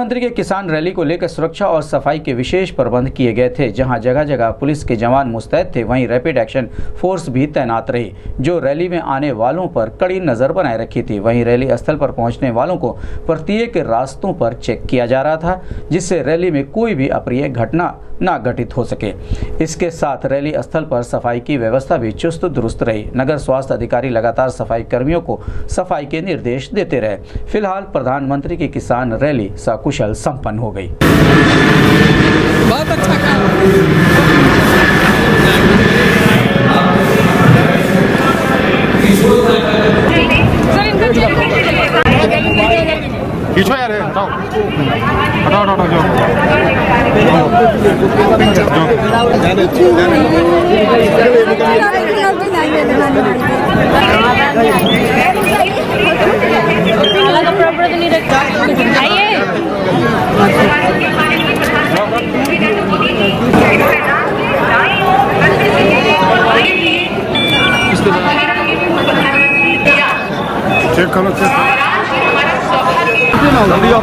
प्रधानमंत्री के किसान रैली को लेकर सुरक्षा और सफ़ाई के विशेष प्रबंध किए गए थे, जहाँ जगह जगह पुलिस के जवान मुस्तैद थे। वहीं रैपिड एक्शन फोर्स भी तैनात रही, जो रैली में आने वालों पर कड़ी नज़र बनाए रखी थी। वहीं रैली स्थल पर पहुँचने वालों को प्रत्येक रास्तों पर चेक किया जा रहा था, जिससे रैली में कोई भी अप्रिय घटना न घटित हो सके। इसके साथ रैली स्थल पर सफ़ाई की व्यवस्था भी चुस्त दुरुस्त रही। नगर स्वास्थ्य अधिकारी लगातार सफ़ाई कर्मियों को सफ़ाई के निर्देश देते रहे। फ़िलहाल प्रधानमंत्री की किसान रैली सकुशल संपन्न हो गई। बहुत अच्छा खींचो यार हटाओ। हटाओ हटाओ हटाओ अलग चेक करो चेक जल्दी आओ